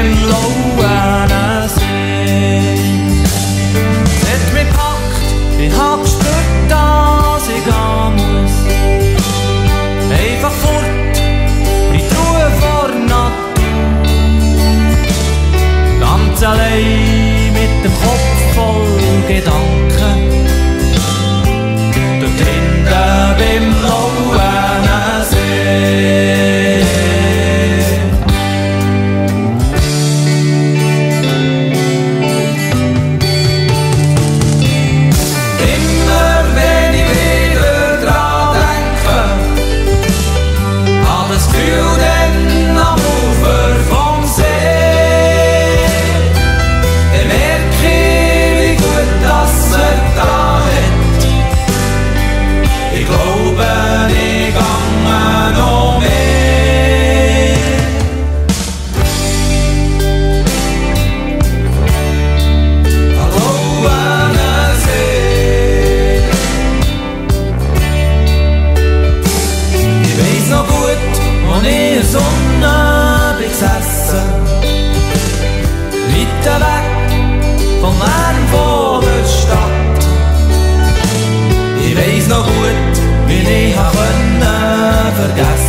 im Lauen See. Es hat mich gepackt, ich hab gespürt, dass ich. Einfach fort, ich tue vor Natur. Ganz allein. forgot